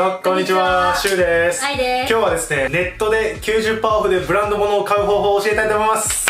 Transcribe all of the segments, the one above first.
よ。こんにちは。シュウです。今日はですねネットで90%オフでブランド物を買う方法を教えたいと思います。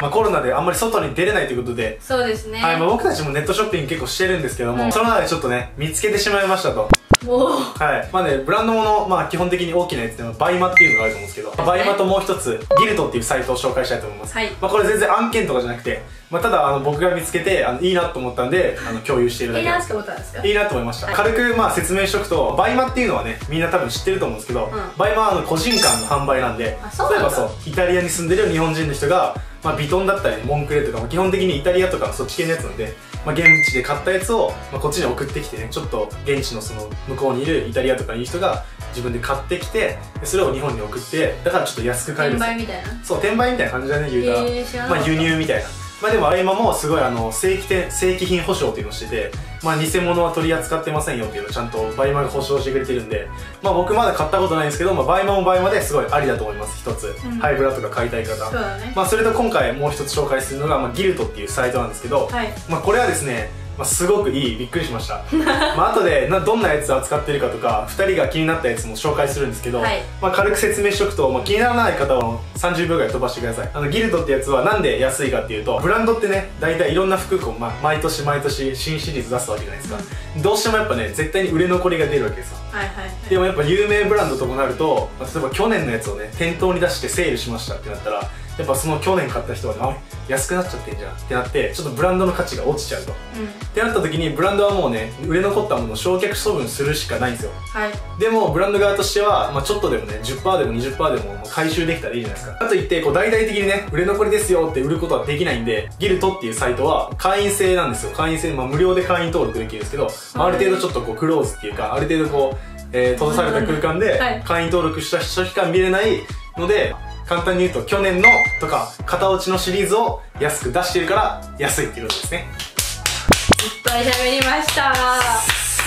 まあコロナであんまり外に出れないということで。そうですね。はい、まあ、僕たちもネットショッピング結構してるんですけども、はいその中でちょっとね見つけてしまいましたとはい。まあねブランド物まあ基本的に大きなやつでもバイマっていうのがあると思うんですけど、バイマともう一つギルトっていうサイトを紹介したいと思います、はい。まあこれ全然案件とかじゃなくて、まあ、ただあの僕が見つけてあのいいなと思ったんであの共有しているだいいなってけなんですか？いいなと思いました、はい。軽くまあ説明しとくとバイマっていうのはねみんな多分知ってると思うんですけど、ん。バイマはあの個人間の販売なんで例えばそうイタリアに住んでる日本人の人が、まあ、ビトンだったりモンクレとかも基本的にイタリアとかのそっち系のやつなんで、まあ、現地で買ったやつを、まあ、こっちに送ってきてねちょっと現地のその向こうにいるイタリアとかにいる人が自分で買ってきてでそれを日本に送ってだからちょっと安く買えるん転ですよ。売みたいな？そう転売みたいな感じだね言うたら、まあ輸入みたいな。まあでも今もすごいあの正規店正規品保証っていうのをしててまあ偽物は取り扱ってませんよっていうのをちゃんとバイマが保証してくれてるんでまあ僕まだ買ったことないんですけど、まあ、バイマもバイマですごいありだと思います一つ、うん。ハイブラとか買いたい方。そまあそれと今回もう一つ紹介するのが、まあ、ギルトっていうサイトなんですけど、はい。まあこれはですねまあ、すごくいいびっくりしました。まあ後でなどんなやつを扱ってるかとか2人が気になったやつも紹介するんですけど、はい。まあ、軽く説明しておくと、まあ、気にならない方は30秒ぐらい飛ばしてください。あのギルトってやつはなんで安いかっていうとブランドってね大体いろんな服を、まあ、毎年毎年新シリーズ出すわけじゃないですか、どうしてもやっぱね絶対に売れ残りが出るわけですよ。はいはいはい。でもやっぱ有名ブランドともなると、まあ例えば去年のやつをね店頭に出してセールしましたってなったらやっぱその去年買った人はねあ安くなっちゃってんじゃん。ってなってちょっとブランドの価値が落ちちゃうと。うん。ってなった時にブランドはもうね売れ残ったものを焼却処分するしかないんですよ。はい。でもブランド側としては、まあ、ちょっとでもね10%でも20%でも回収できたらいいじゃないですか。かといってこう大々的にね売れ残りですよって売ることはできないんでギルトっていうサイトは会員制なんですよ。会員制、まあ、無料で会員登録できるんですけど、まあ、ある程度ちょっとこうクローズっていうかある程度こう、えー閉ざされた空間ではい。会員登録した人しか見れないので簡単に言うと去年のとか型落ちのシリーズを安く出してるから安いっていうことですね。いっぱい喋りました。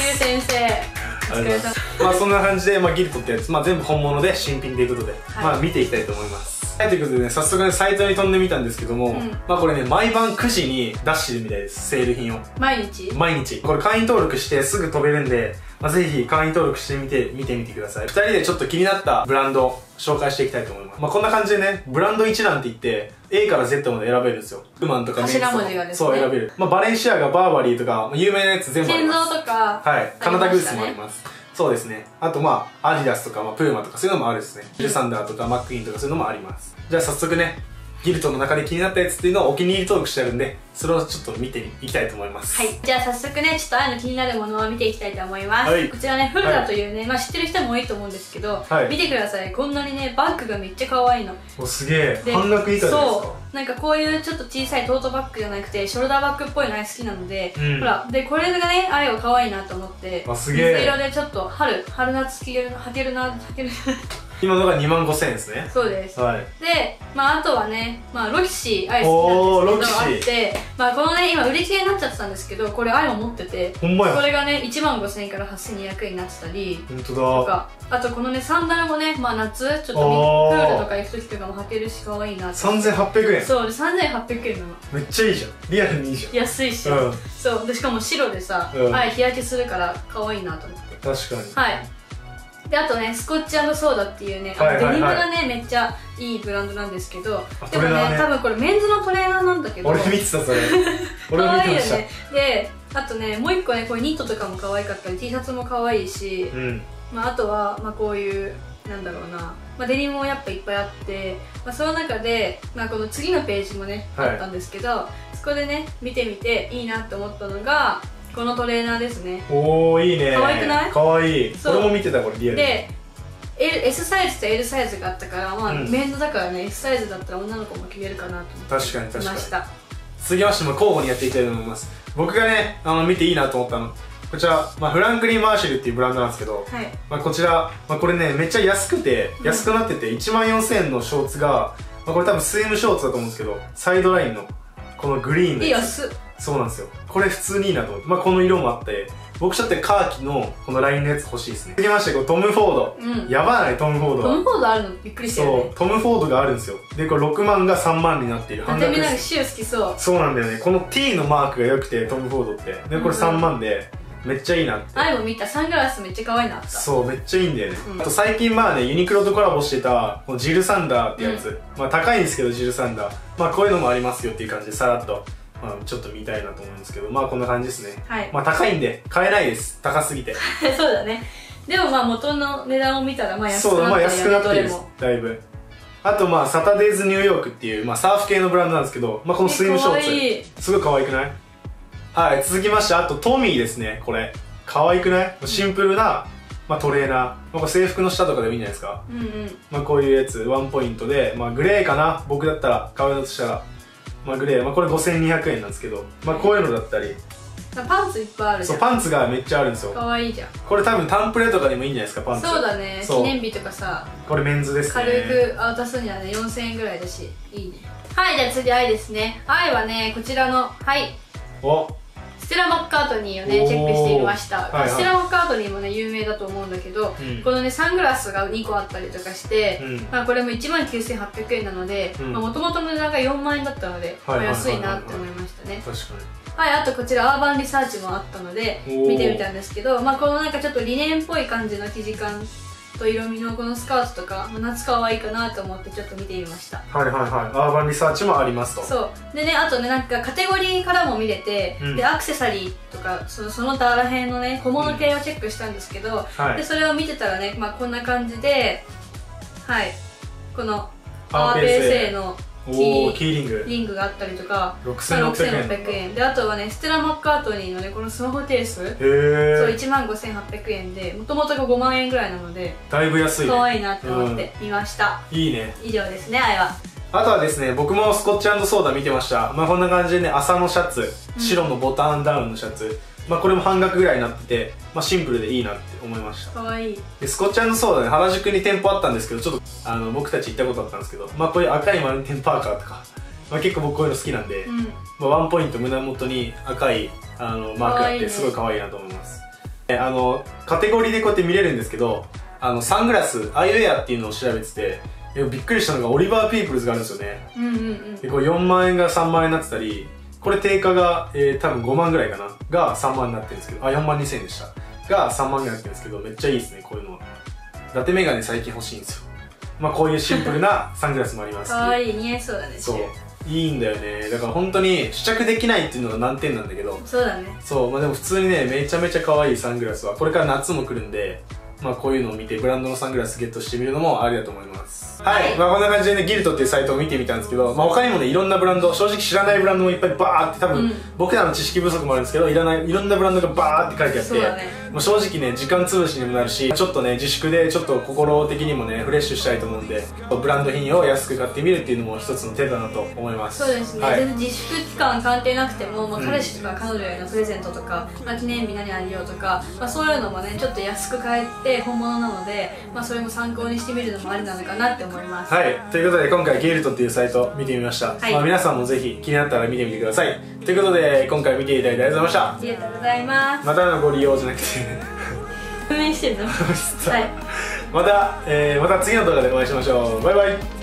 ゆう先生。お疲れ様まあそんな感じで、まあ、ギルトってやつ、まあ、全部本物で新品ということで、はい。まあ見ていきたいと思いますはいということでね早速ねサイトに飛んでみたんですけども、ん。まあこれね毎晩9時に出してるみたいですセール品を。毎日？毎日。これ会員登録してすぐ飛べるんで、まあ、ぜひ会員登録してみて見てみてください。2人でちょっと気になったブランドを紹介していきたいと思います、まあ、こんな感じでねブランド一覧って言って A から Z まで選べるんですよ。ウーマンとかメンズとか頭文字がですね。そう選べる、まあ、バレンシアガバーバリーとかまあ有名なやつ全部あり心ます。臓とかはい、カナダグースもあります。そうですね。あとまあ、アディダスとか、まあ、プーマとかそういうのもあるですね。ジルサンダーとか、マックインとかそういうのもあります。じゃあ早速ね、ギルトの中で気になったやつっていうのをお気に入り登録してあるんで、それをちょっと見ていきたいと思います。はい、じゃあ早速ねちょっとああいうの気になるものを見ていきたいと思います、はい。こちらねフルダというね、まあ知ってる人も多いと思うんですけど、はい。見てください。こんなにねバッグがめっちゃ可愛いの。お、すげえ。で半額以下ですか。そ。う。なんかこういうちょっと小さいトートバッグじゃなくてショルダーバッグっぽいのが好きなので、うん。ほらでこれがねあれを可愛いなと思ってあすげえ。水色でちょっと春春夏着れる履けるな履ける今のが2万5千円ですね。そうですはい。で、まあ、あとはね、まあ、ロキシー愛好おーきなんですけどあって、まあ、このね今売り切れになっちゃってたんですけどこれ愛も持っててほんまや。これがね1万5000円から8200円になってたりほんとだ。とかあとこのねサンダルもね、まあ、夏ちょっとプおーールとか行く時とかも履けるし可愛いなって3800円。そうで3800円なのめっちゃいいじゃん。リアルにいいじゃん。安いし、うんそうでしかも白でさ、うん愛日焼けするから可愛いなと思って確かに。はいであとねスコッチソーダっていうね、あデニムがねめっちゃいいブランドなんですけどあでもねね多分これメンズのトレーナーなんだけど俺見てた、それ。俺 見てました。愛いよねであとねもう一個ねこれニットとかも可愛かったり T シャツも可愛いし、うん。まあ、あとは、まあ、こういうなんだろうな、まあ、デニムもやっぱいっぱいあって、まあ、その中で、まあ、この次のページもね、はいあったんですけどそこでね見てみていいなって思ったのがこのトレーナーですね。おー、いいね。可愛くない？かわい。俺も見てた、これ、リアルに。で L S サイズと L サイズがあったから、まあうん。メンズだからね S サイズだったら女の子も着れるかなと思って確かに確かに。来ました。続きましても交互にやっていきたいと思います。僕がねあの見ていいなと思ったの。こちら、まあ、フランクリー・マーシュルっていうブランドなんですけど、はい。まあ、こちら、まあ、これねめっちゃ安くてうん。安くなってて1万4000円のショーツが、まあ、これ多分スイムショーツだと思うんですけどサイドラインのこのグリーンのいいやつ安っそうなんですよ。これ普通にいいなと思って、まあ、この色もあって僕ちょっとカーキのこのラインのやつ欲しいですね。続きましてこうトム・フォード、うん。やばないトム・フォードトはム・フォードあるのびっくりしたよそうねトム・フォードがあるんですよ。でこれ6万が3万になっている。だってみんなですシュー好きそう。そうなんだよね。この T のマークが良くてトム・フォードって。でこれ3万で、めっちゃいいなって。アイも見た。サングラスめっちゃ可愛いな。そうめっちゃいいんだよね、うん。あと最近まあねユニクロとコラボしてたこのジルサンダーってやつ、まあ高いんですけどジルサンダー。まあこういうのもありますよっていう感じでさらっと、まあ、ちょっと見たいなと思うんですけどまあこんな感じですね。はい。まあ高いんで買えないです。高すぎて。そうだね。でもまあ元の値段を見たらまあ安くそうまあなった安くなってるどれも。だいぶ。あとまあサタデーズニューヨークっていう、まあ、サーフ系のブランドなんですけど、まあ、このスイムショーツ。え可愛いすごい可愛くない？はい続きましてあとトミーですね。これ。可愛くない？シンプルな、まあ、トレーナー、まあ、制服の下とかでもいいんじゃないですか。うんうん。まあ、こういうやつワンポイントで、まあ、グレーかな？僕だったら買うのとしたら、まあ、グレー、まあ、これ5200円なんですけど、まあ、こういうのだったり。パンツいっぱいあるじゃそうんパンツがめっちゃあるんですよ。可愛いじゃん。これ多分タンプレとかでもいいんじゃないですかパンツ。そうだね。記念日とかさ。これメンズですね。軽く渡すにはね。4000円ぐらいだしいいね。はいじゃあ次愛ですね。愛はねこちらのはい。おステラ・マッカートニーをねチェックしてみました、はいはい。ステラ・マッカートニーもね有名だと思うんだけど、うん。このねサングラスが2個あったりとかして、うん。まあ、これも1万9800円なのでうん。もともとの値段が4万円だったので、まあ安いなって思いましたね。確かはいあとこちらアーバンリサーチもあったので見てみたんですけど、まあ、このなんかちょっとリネンっぽい感じの生地感と色味のこのスカートとか、まあ、夏可愛いかなと思ってちょっと見てみました。にはいはいはい。アーバンリサーチもありますと。そう。でねあとねなんかカテゴリーからも見れて、うん。でアクセサリーとかそのその他ら辺のね小物系をチェックしたんですけど、はい。でそれを見てたらね、まあ、こんな感じではい。このアーベーアーのおキおキーリング。ーリングがあったりとか。6600円。6600円。であとはねステラ・マッカートニーのねこのスマホケース。へそうえ1万5800円でもともとが5万円ぐらいなのでだいぶ安いね。可愛いなって思って見ました、いいね。以上ですね愛は。あとはですね僕もスコッチソーダ見てました。まあこんな感じでね朝のシャツ。白のボタンダウンのシャツ、まあこれも半額ぐらいになってて、まあ、シンプルでいいなって思いました。可愛いでスコッチソーダね原宿に店舗あったんですけどちょっとあの僕たち行ったことあったんですけどまあこういう赤いマウンテンパーカーとか、まあ、結構僕こういうの好きなんで、うん。まあ、ワンポイント胸元に赤いあのマークがあってすごい可愛いなと思います。えあのカテゴリーでこうやって見れるんですけどあのサングラスアイウェアっていうのを調べててえびっくりしたのがオリバー・ピープルズがあるんですよね。うんうんうん。でこれ4万円が3万円になってたりこれ定価が、えー、多分5万ぐらいかなが3万になってるんですけどあ4万2000円でした。が3万になってるんですけどめっちゃいいですねこういうのは。伊達メガネ最近欲しいんですよ。まあこういうシンプルな サングラスもあります。し可愛い似合いそうだねそう。いいんだよね。だから本当に試着できないっていうのが難点なんだけど。そうだね。そう。まあでも普通にねめちゃめちゃ可愛いサングラスはこれから夏も来るんでまあこういうのを見てブランドのサングラスゲットしてみるのもありだと思います。はい、はい。まあこんな感じでねギルトっていうサイトを見てみたんですけど、まあ、他にもねいろんなブランド正直知らないブランドもいっぱいバーって多分、うん。僕らの知識不足もあるんですけどいらないいろんなブランドがバーって書いてあってそうだねもう正直ね時間潰しにもなるしちょっとね自粛でちょっと心的にもねフレッシュしたいと思うんでブランド品を安く買ってみるっていうのも一つの手だなと思います。そうですね、はい。全然自粛期間関係なくても、まあ、うん。彼氏とか彼女へのプレゼントとか、まあ、記念日何あげようとか、まあ、そういうのもねちょっと安く買えて本物なので、まあ、それも参考にしてみるのもありなのかなって思います。はい、ということで今回ゲルトっていうサイト見てみました、はい。まあ、皆さんもぜひ気になったら見てみてくださいということで今回見ていただいてありがとうございましありがとうございます。たまたのご利用じゃなくて。運営してるの。はいまた、えーまた次の動画でお会いしましょう。バイバイ